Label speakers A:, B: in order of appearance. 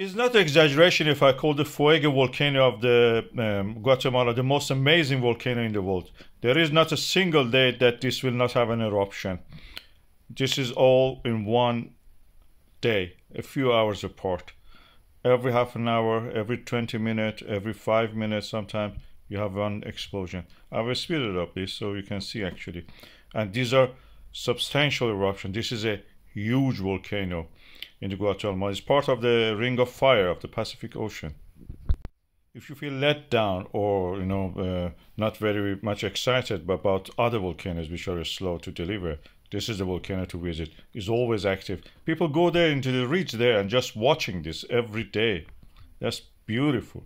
A: It's not exaggeration if I call the Fuego volcano of the um, Guatemala the most amazing volcano in the world. There is not a single day that this will not have an eruption. This is all in one day, a few hours apart. Every half an hour, every 20 minutes, every five minutes, sometimes you have one explosion. I will speed it up this so you can see actually. And these are substantial eruptions. This is a huge volcano in the Guatemala. It's part of the Ring of Fire of the Pacific Ocean. If you feel let down or you know uh, not very much excited about other volcanoes which are slow to deliver, this is the volcano to visit. It's always active. People go there into the ridge there and just watching this every day. That's beautiful.